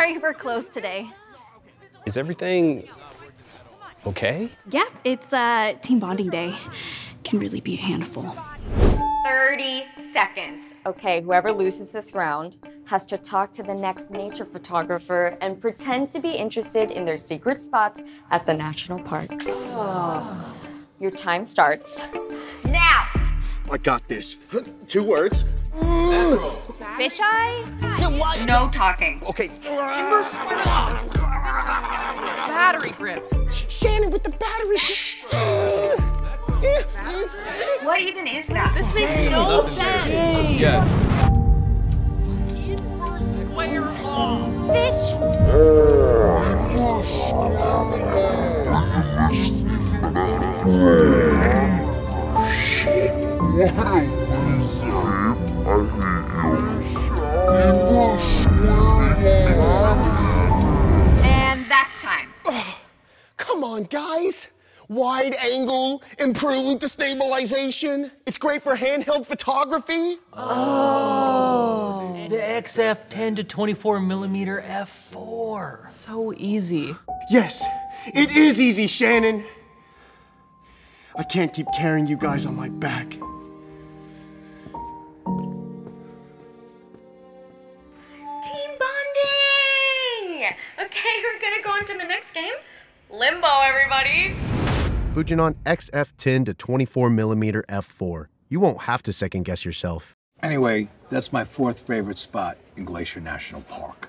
sorry we're closed today. Is everything okay? Yeah, it's uh, team bonding day. Can really be a handful. 30 seconds. Okay, whoever loses this round has to talk to the next nature photographer and pretend to be interested in their secret spots at the national parks. Oh. Your time starts now. I got this. Two words. Fisheye? No talking. Okay. Battery grip. Shannon with the battery. What even is that? This makes no sense. Yeah. Inverse square law. Fish! And that's time. Come on, guys. Wide angle, improved stabilization. It's great for handheld photography. Oh. The XF 10 to 24 millimeter f4. So easy. Yes, it is easy, Shannon. I can't keep carrying you guys on my back. Bonding! Okay, we're gonna go on to the next game. Limbo, everybody. Fujinon XF10 to 24 millimeter f4. You won't have to second guess yourself. Anyway, that's my fourth favorite spot in Glacier National Park.